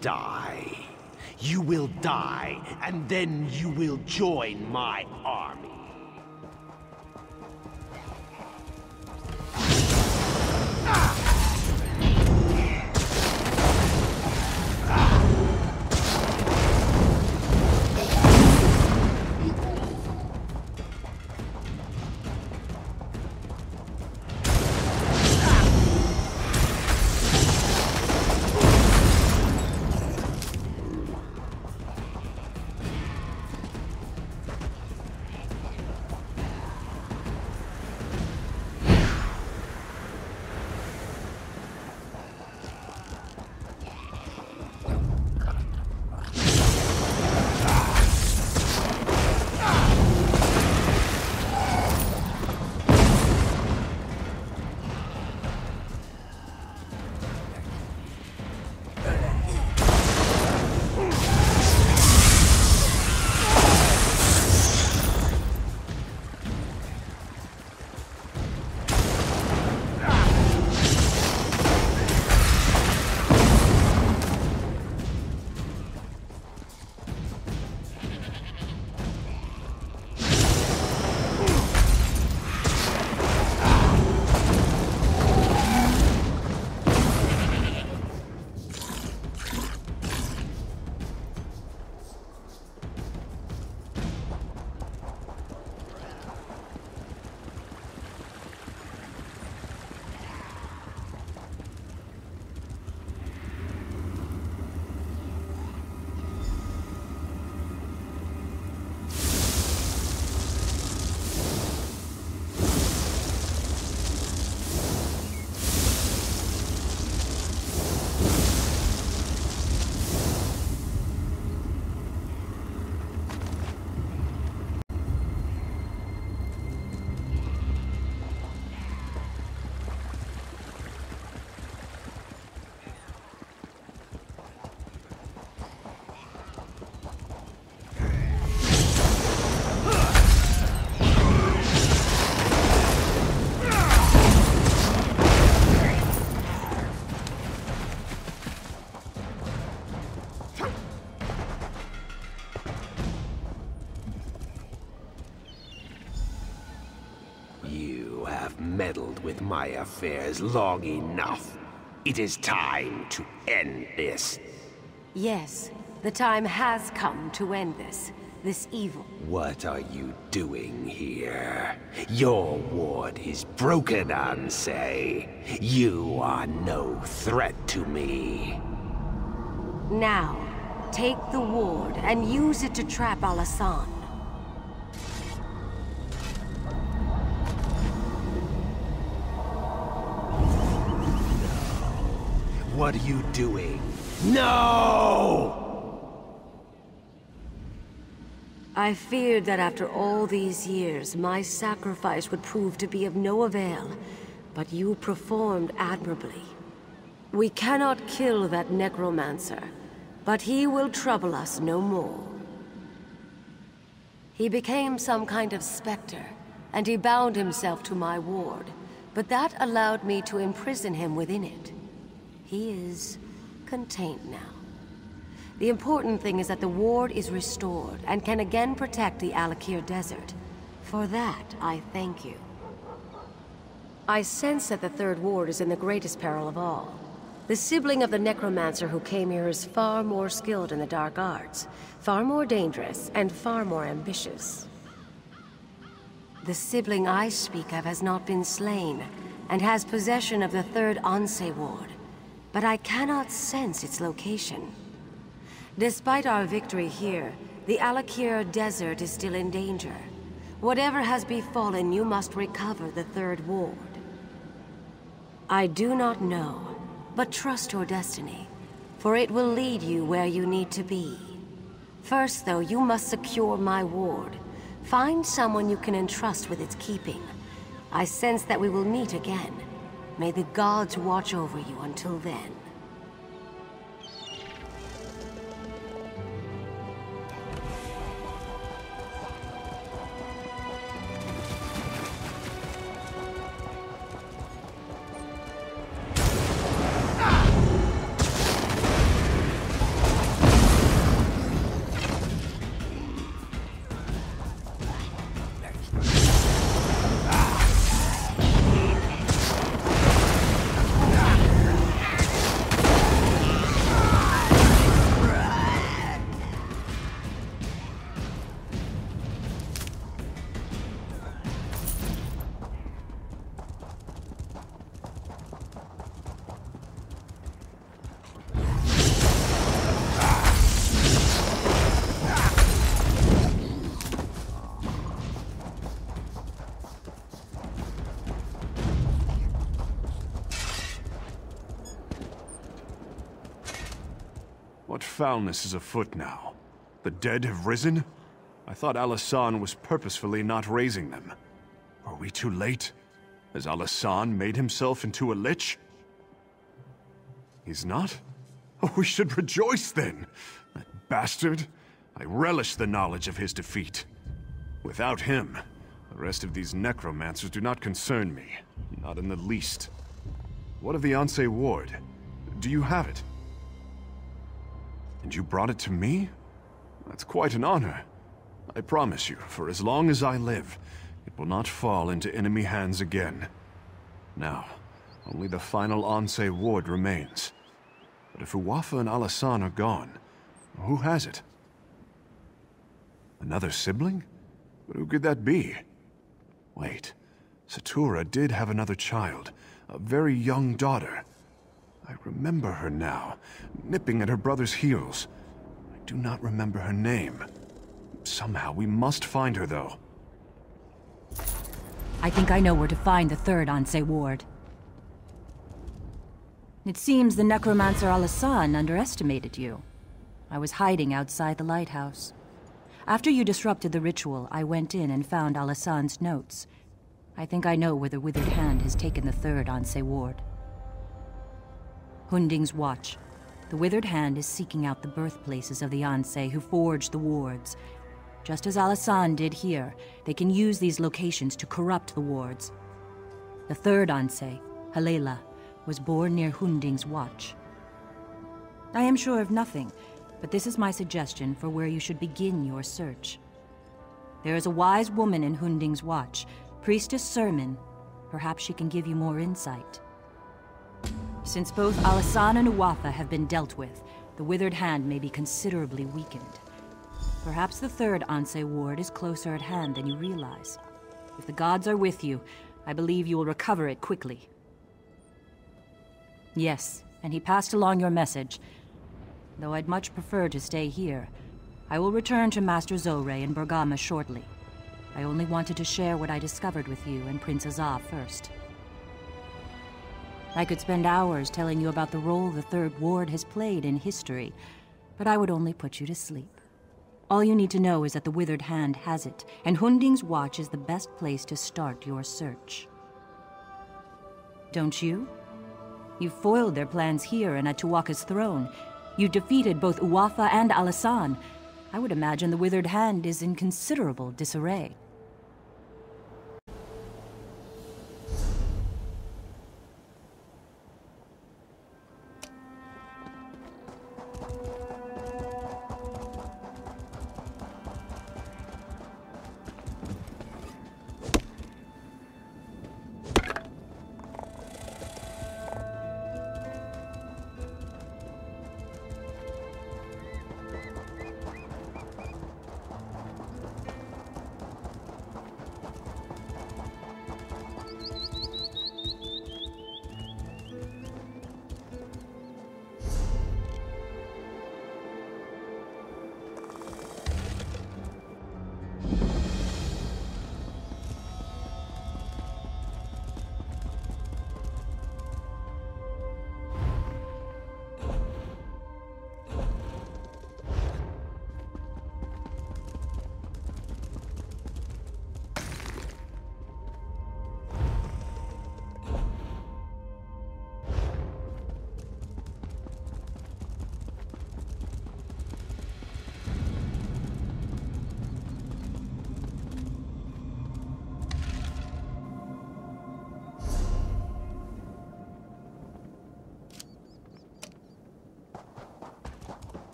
Die. You will die, and then you will join my my affairs long enough. It is time to end this. Yes, the time has come to end this. This evil. What are you doing here? Your ward is broken, Ansei. You are no threat to me. Now, take the ward and use it to trap Alasan. What are you doing? No! I feared that after all these years, my sacrifice would prove to be of no avail, but you performed admirably. We cannot kill that necromancer, but he will trouble us no more. He became some kind of specter, and he bound himself to my ward, but that allowed me to imprison him within it. He is contained now. The important thing is that the ward is restored and can again protect the Alik'r Desert. For that, I thank you. I sense that the Third Ward is in the greatest peril of all. The sibling of the necromancer who came here is far more skilled in the dark arts, far more dangerous, and far more ambitious. The sibling I speak of has not been slain, and has possession of the Third Ansei Ward, but I cannot sense its location. Despite our victory here, the Alik'r Desert is still in danger. Whatever has befallen, you must recover the Third Ward. I do not know, but trust your destiny, for it will lead you where you need to be. First, though, you must secure my ward. Find someone you can entrust with its keeping. I sense that we will meet again. May the gods watch over you until then. Foulness is afoot now? The dead have risen? I thought Alasan was purposefully not raising them. Are we too late? Has Alasan made himself into a lich? He's not? Oh, we should rejoice then! That bastard! I relish the knowledge of his defeat. Without him, the rest of these necromancers do not concern me. Not in the least. What of the Ansei Ward? Do you have it? And you brought it to me? That's quite an honor. I promise you, for as long as I live, it will not fall into enemy hands again. Now, only the final Ansei Ward remains. But if Uwafa and Alasan are gone, who has it? Another sibling? But who could that be? Wait, Satura did have another child, a very young daughter. I remember her now, nipping at her brother's heels. I do not remember her name. Somehow we must find her, though. I think I know where to find the third Ansei Ward. It seems the necromancer Alasan underestimated you. I was hiding outside the lighthouse. After you disrupted the ritual, I went in and found Alasan's notes. I think I know where the Withered Hand has taken the third Ansei Ward. HoonDing's Watch. The Withered Hand is seeking out the birthplaces of the Ansei who forged the wards. Just as Alasan did here, they can use these locations to corrupt the wards. The third Ansei, Halela, was born near HoonDing's watch. I am sure of nothing, but this is my suggestion for where you should begin your search. There is a wise woman in HoonDing's watch, Priestess Sermon. Perhaps she can give you more insight. Since both Alasan and Uwafa have been dealt with, the Withered Hand may be considerably weakened. Perhaps the third Ansei Ward is closer at hand than you realize. If the gods are with you, I believe you will recover it quickly. Yes, and he passed along your message. Though I'd much prefer to stay here. I will return to Master Zoré in Bergama shortly. I only wanted to share what I discovered with you and Prince Azah first. I could spend hours telling you about the role the Third Ward has played in history, but I would only put you to sleep. All you need to know is that the Withered Hand has it, and HoonDing's Watch is the best place to start your search. Don't you? You foiled their plans here and at Tu'whacca's throne. You defeated both Uwafa and Alasan. I would imagine the Withered Hand is in considerable disarray.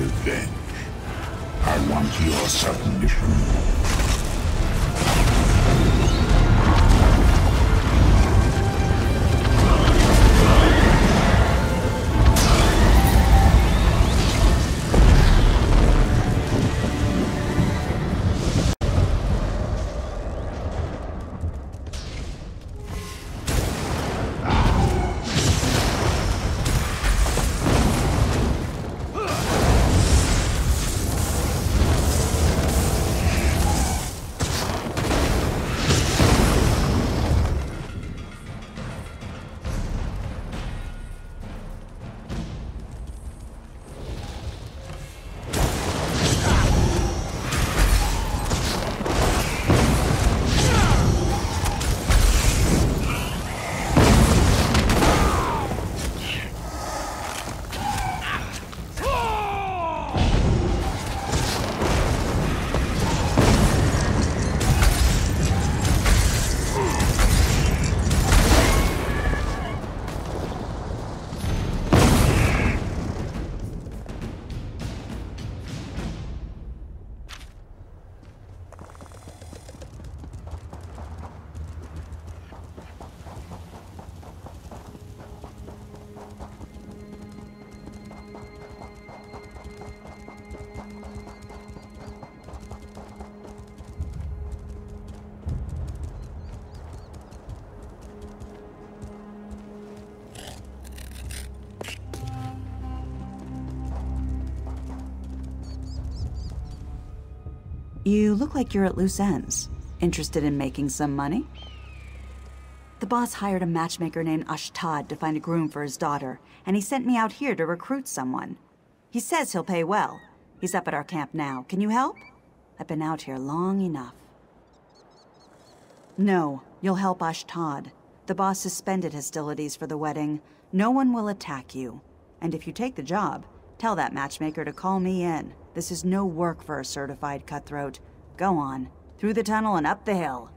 Revenge. I want your submission. You look like you're at loose ends. Interested in making some money? The boss hired a matchmaker named Ashtad to find a groom for his daughter, and he sent me out here to recruit someone. He says he'll pay well. He's up at our camp now. Can you help? I've been out here long enough. No, you'll help Ashtad. The boss suspended hostilities for the wedding. No one will attack you. And if you take the job, tell that matchmaker to call me in. This is no work for a certified cutthroat. Go on. Through the tunnel and up the hill.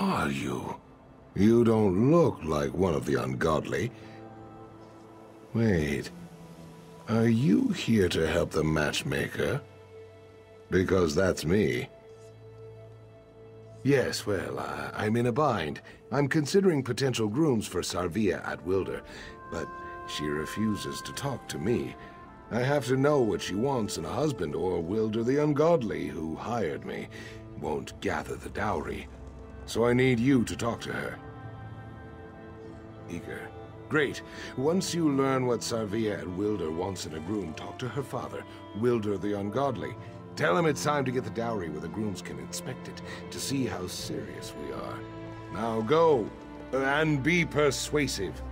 Are you? You don't look like one of the ungodly. Wait. Are you here to help the matchmaker? Because that's me. Yes, well, I, am in a bind. I'm considering potential grooms for Sarvia at Wilder, but she refuses to talk to me. I have to know what she wants in a husband, or Wilder the Ungodly, who hired me, won't gather the dowry. So I need you to talk to her. Eager. Great. Once you learn what Sarvia and Wilder wants in a groom, talk to her father, Wilder the Ungodly. Tell him it's time to get the dowry where the grooms can inspect it, to see how serious we are. Now go, and be persuasive.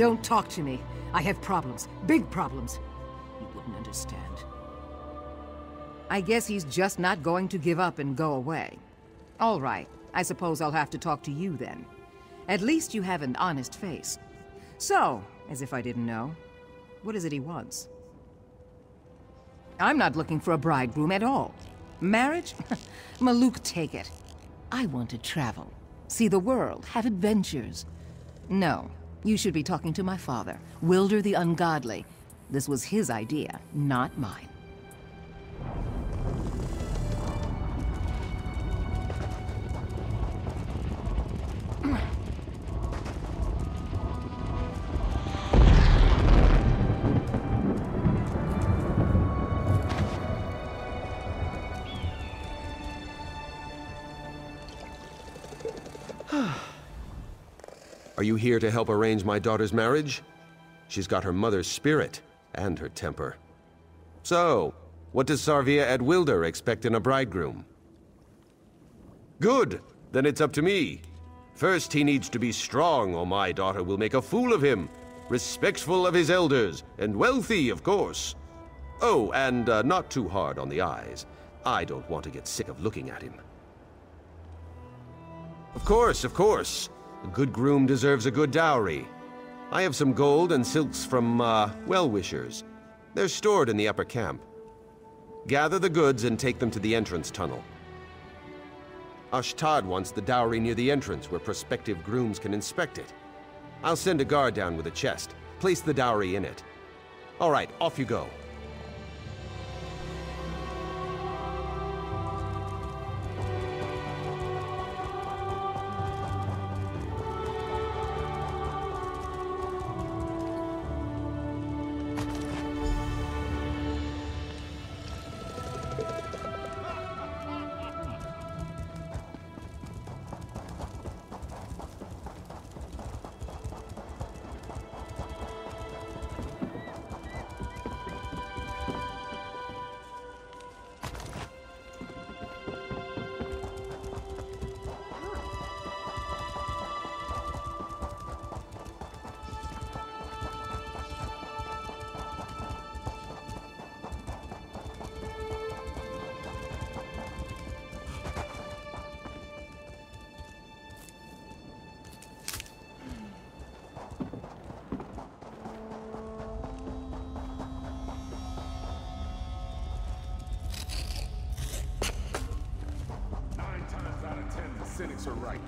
Don't talk to me. I have problems. Big problems. You wouldn't understand. I guess he's just not going to give up and go away. All right. I suppose I'll have to talk to you then. At least you have an honest face. So, as if I didn't know, what is it he wants? I'm not looking for a bridegroom at all. Marriage? Malooc, take it. I want to travel, see the world, have adventures. No, you should be talking to my father, Wilder the Ungodly. This was his idea, not mine. Here to help arrange my daughter's marriage? She's got her mother's spirit and her temper. So, what does Sarvia Ed Wilder expect in a bridegroom? Good! Then it's up to me. First, he needs to be strong, or my daughter will make a fool of him. Respectful of his elders, and wealthy, of course. Oh, and uh, not too hard on the eyes. I don't want to get sick of looking at him. Of course, of course. A good groom deserves a good dowry. I have some gold and silks from, uh, well-wishers. They're stored in the upper camp. Gather the goods and take them to the entrance tunnel. Ashtad wants the dowry near the entrance where prospective grooms can inspect it. I'll send a guard down with a chest. Place the dowry in it. All right, off you go. Are right.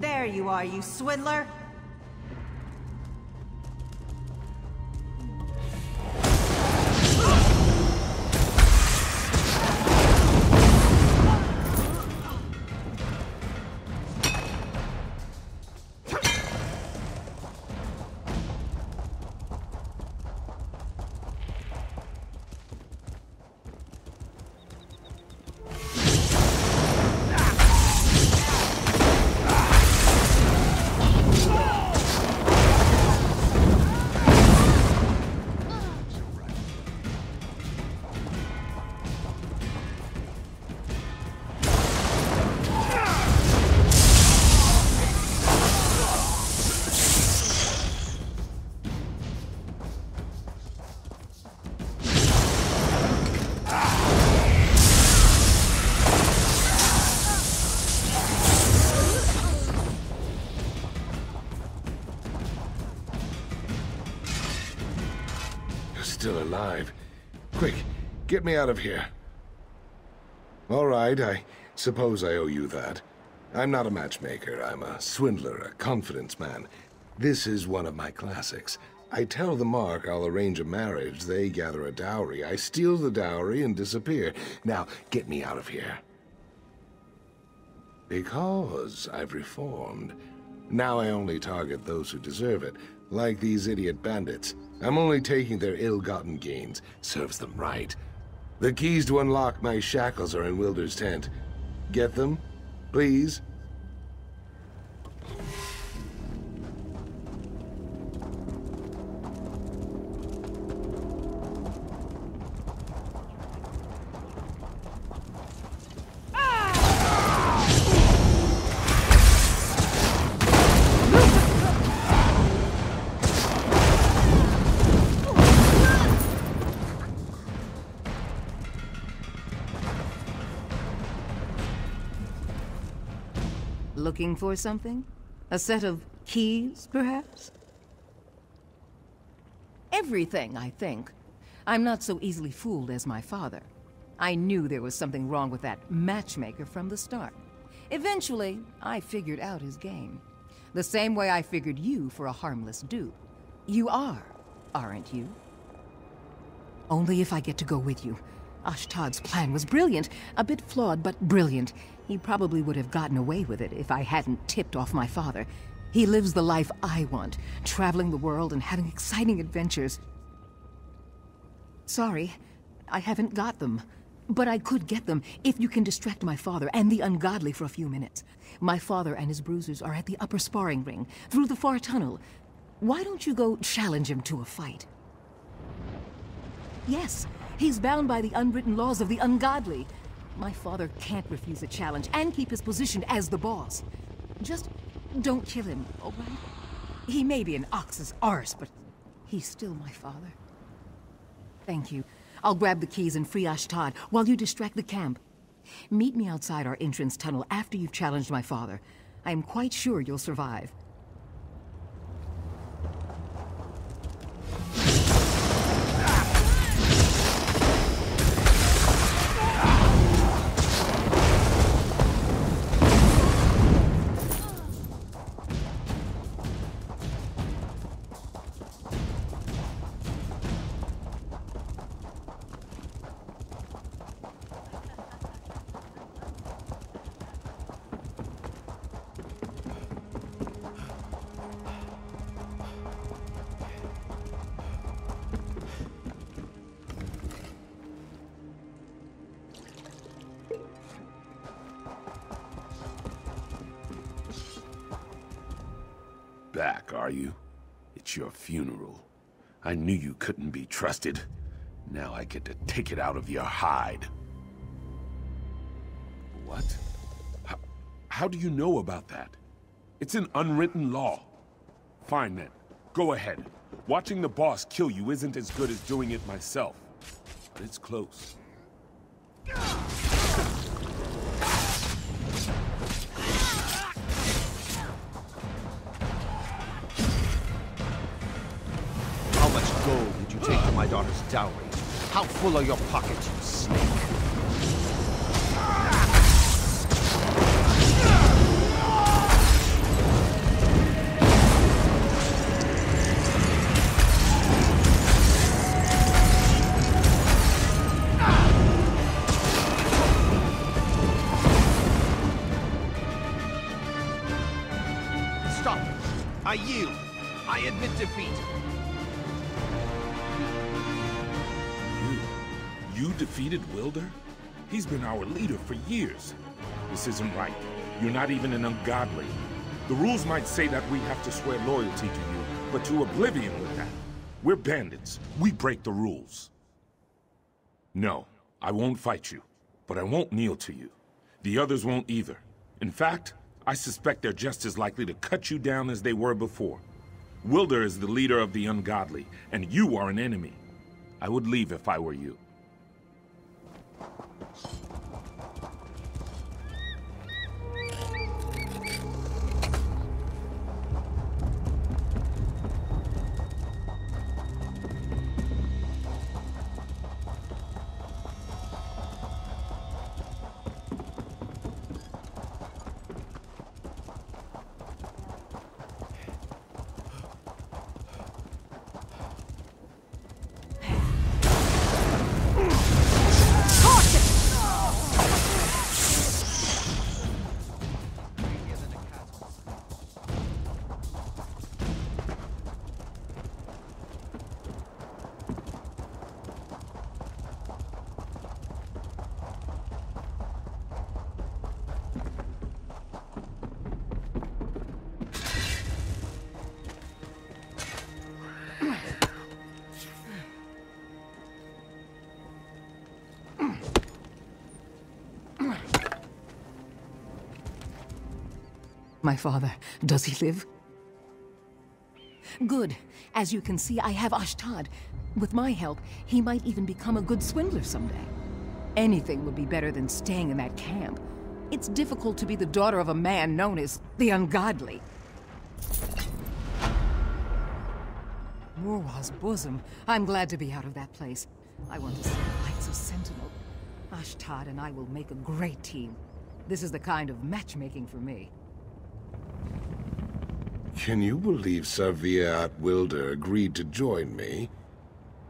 There you are, you swindler! Get me out of here. All right, I suppose I owe you that. I'm not a matchmaker. I'm a swindler, a confidence man. This is one of my classics. I tell the Mark I'll arrange a marriage. They gather a dowry. I steal the dowry and disappear. Now, get me out of here. Because I've reformed. Now I only target those who deserve it, like these idiot bandits. I'm only taking their ill-gotten gains. Serves them right. The keys to unlock my shackles are in Wilder's tent. Get them? Please? Looking for something? A set of keys, perhaps? Everything, I think. I'm not so easily fooled as my father. I knew there was something wrong with that matchmaker from the start. Eventually, I figured out his game. The same way I figured you for a harmless dupe. You are, aren't you? Only if I get to go with you. Ashtad's plan was brilliant. A bit flawed, but brilliant. He probably would have gotten away with it if I hadn't tipped off my father. He lives the life I want, traveling the world and having exciting adventures. Sorry, I haven't got them. But I could get them if you can distract my father and the ungodly for a few minutes. My father and his bruisers are at the upper sparring ring, through the far tunnel. Why don't you go challenge him to a fight? Yes, he's bound by the unwritten laws of the ungodly. My father can't refuse a challenge and keep his position as the boss. Just don't kill him, all right? He may be an ox's arse, but he's still my father. Thank you. I'll grab the keys and free Ashtad while you distract the camp. Meet me outside our entrance tunnel after you've challenged my father. I am quite sure you'll survive. Are you? It's your funeral. I knew you couldn't be trusted. Now I get to take it out of your hide. What? How, how do you know about that? It's an unwritten law. Fine then. Go ahead. Watching the boss kill you isn't as good as doing it myself. But it's close. Dowry? How full are your pockets, years. This isn't right. You're not even an ungodly. The rules might say that we have to swear loyalty to you, but to oblivion with that. We're bandits. We break the rules. No, I won't fight you, but I won't kneel to you. The others won't either. In fact, I suspect they're just as likely to cut you down as they were before. Wilder is the leader of the ungodly, and you are an enemy. I would leave if I were you. My father, does he live? Good. As you can see, I have Ashtad. With my help, he might even become a good swindler someday. Anything would be better than staying in that camp. It's difficult to be the daughter of a man known as the Ungodly. Morwha's bosom. I'm glad to be out of that place. I want to see the lights of Sentinel. Ashtad and I will make a great team. This is the kind of matchmaking for me. Can you believe Sarvia Atwilder agreed to join me?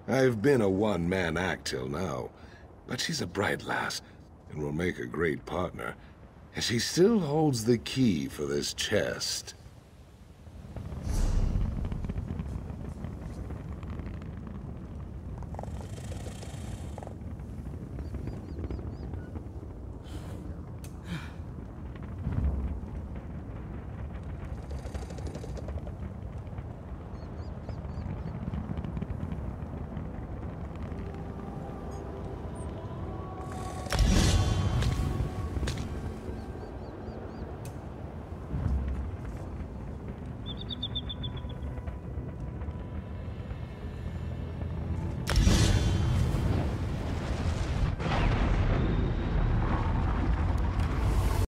I've been a one-man act till now, but she's a bright lass, and will make a great partner. And she still holds the key for this chest.